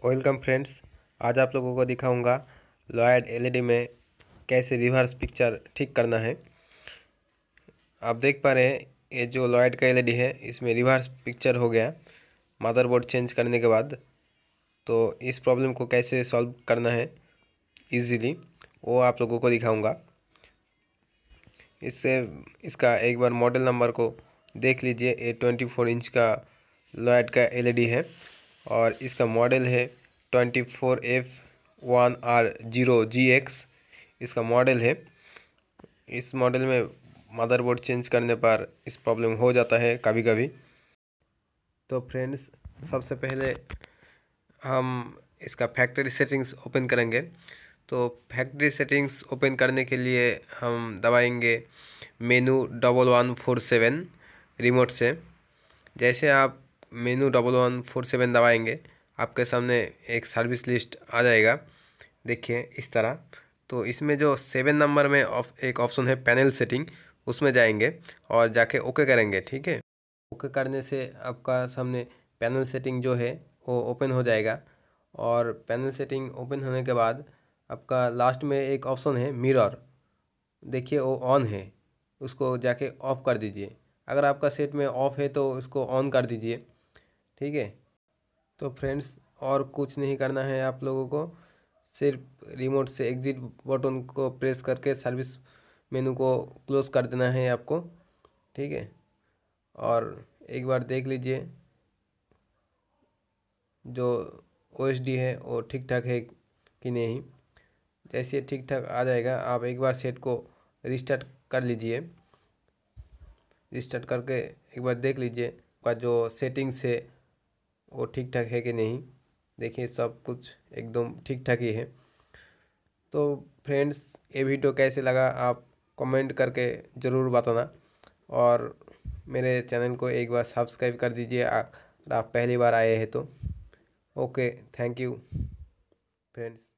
Welcome friends आज आप लोगों को दिखाऊँगा लॉयड एलईडी में कैसे रिवर्स पिक्चर ठीक करना है। आप देख पा रहे हैं, ये जो लॉयड का एलईडी है, इसमें रिवर्स पिक्चर हो गया मदरबोर्ड चेंज करने के बाद। तो इस प्रॉब्लम को कैसे सॉल्व करना है इजीली वो आप लोगों को दिखाऊँगा। इससे इसका एक बार मॉडल नंबर को देख लीजिए, ये ट्वेंटी फोर इंच का लॉयड का एलईडी है। और इसका मॉडल है twenty four F one R zero G X. इसका मॉडल है। इस मॉडल में मदरबोर्ड चेंज करने पर इस प्रॉब्लम हो जाता है कभी कभी तो फ्रेंड्स, सबसे पहले हम इसका फैक्ट्री सेटिंग्स ओपन करेंगे। तो फैक्ट्री सेटिंग्स ओपन करने के लिए हम दबाएँगे menu double one four seven remote से। जैसे आप menu double one four seven दबाएँगे। आपके सामने एक सर्विस लिस्ट आ जाएगा। देखिए इस तरह। तो इसमें जो सेवन नंबर में एक ऑप्शन है पैनल सेटिंग, उसमें जाएँगे और जाके ओके करेंगे, ठीक है? ओके करने से आपका सामने पैनल सेटिंग जो है, वो ओपन हो जाएगा। और पैनल सेटिंग ओपन होने के बाद आपका लास्ट में एक ऑप्शन है मिरर। देखिए वो ऑन है, उसको जाके ऑफ़ कर दीजिए। अगर आपका सेट में ऑफ़ है तो उसको ऑन कर दीजिए। ठीक है? तो फ्रेंड्स और कुछ नहीं करना है आप लोगों को। सिर्फ़ रिमोट से एग्ज़िट बटन को प्रेस करके सर्विस मेनू को क्लोज कर देना है आपको। ठीक है? और एक बार देख लीजिए। जो ओएसडी है, वो ठीक ठाक है कि नहीं? जैसे ठीक ठाक आ जाएगा, आप एक बार सेट को रिस्टार्ट कर लीजिए। रिस्टार्ट करके एक बार देख लीजिए। का जो सेटिंग्स है वो ठीक ठाक है कि नहीं? देखिए, सब कुछ एकदम ठीक ठाक ही है। तो फ्रेंड्स, ये वीडियो कैसे लगा आप कमेंट करके ज़रूर बताना और मेरे चैनल को एक बार सब्सक्राइब कर दीजिए अगर आप पहली बार आए हैं तो। Okay, thank you, friends.